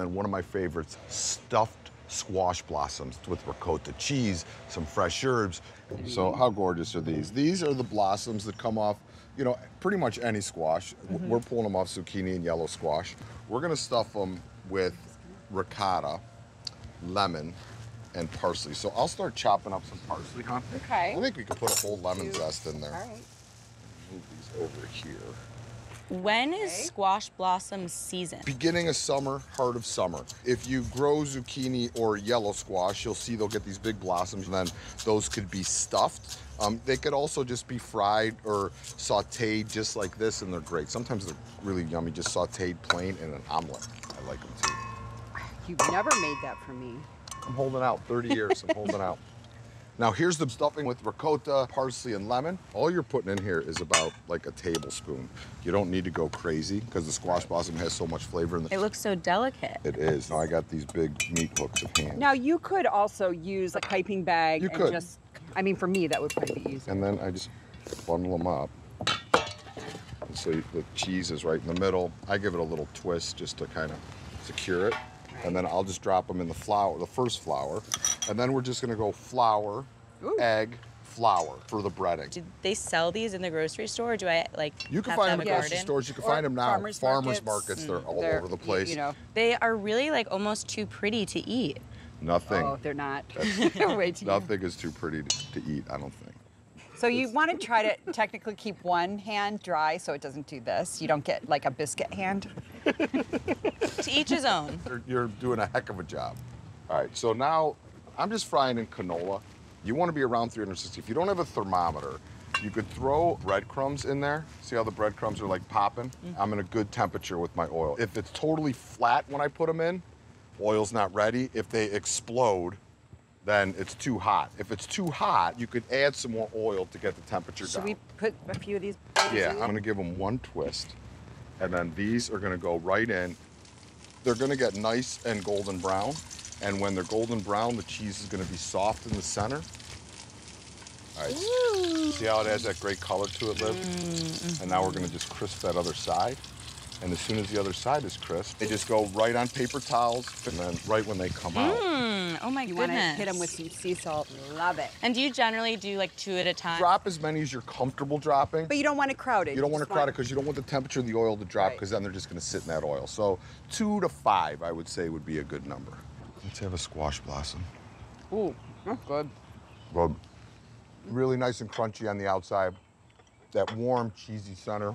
then one of my favorites, stuffed squash blossoms with ricotta cheese, some fresh herbs. So how gorgeous are these? These are the blossoms that come off, you know, pretty much any squash. W- mm-hmm. We're pulling them off zucchini and yellow squash. We're gonna stuff them with ricotta, lemon, and parsley. So I'll start chopping up some parsley, huh? Okay. I think we could put a whole lemon zest in there. All right. Move these over here. When is Okay. squash blossom season? Beginning of summer, heart of summer. If you grow zucchini or yellow squash, you'll see they'll get these big blossoms, and then those could be stuffed. Um, they could also just be fried or sauteed just like this, and they're great. Sometimes they're really yummy, just sauteed plain in an omelet. I like them too. You've never made that for me. I'm holding out 30 years. I'm holding out. Now here's the stuffing with ricotta, parsley, and lemon. All you're putting in here is about like a tablespoon. You don't need to go crazy because the squash blossom has so much flavor in It it. looks so delicate. It is. Now I got these big meat hooks of ham. Now you could also use a piping bag You and could. just. I mean, for me, that would probably be easy. And then I just bundle them up. And so the cheese is right in the middle. I give it a little twist just to kind of secure it. And then I'll just drop them in the flour, the first flour. And then we're just gonna go flour, Ooh. egg, flour for the breading. Do they sell these in the grocery store? Or do I like You can have find to them have in a grocery stores. You can Or find them now. farmers markets, markets. they're mm, all They're, over the place. You know. They are really like almost too pretty to eat. Nothing. Oh, they're not. Way too. Nothing is too pretty to, to eat. I don't think. So you want to try to technically keep one hand dry so it doesn't do this. You don't get like a biscuit hand. To each his own. You're, you're doing a heck of a job. All right, so now I'm just frying in canola. You want to be around 360. If you don't have a thermometer, you could throw breadcrumbs in there. See how the breadcrumbs are like popping? Mm-hmm. I'm in a good temperature with my oil. If it's totally flat when I put them in, oil's not ready. If they explode, then it's too hot. If it's too hot, you could add some more oil to get the temperature Should down. we put a few of these? Yeah, I'm gonna give them one twist, and then these are gonna go right in. They're gonna get nice and golden brown, and when they're golden brown, the cheese is gonna be soft in the center. All right, see how it adds that great color to it, Liv? And now we're gonna just crisp that other side. And as soon as the other side is crisp, they just go right on paper towels, and then right when they come out. Mm, Mm, oh my You want to goodness. hit them with some sea salt. Love it. And do you generally do like two at a time? Drop as many as you're comfortable dropping. But you don't want it crowded. You don't want to just crowd it because you don't want the temperature of the oil to drop Right. because then they're just going to sit in that oil. So two to five, I would say, would be a good number. Let's have a squash blossom. Ooh, that's good. Well, really nice and crunchy on the outside. That warm, cheesy center.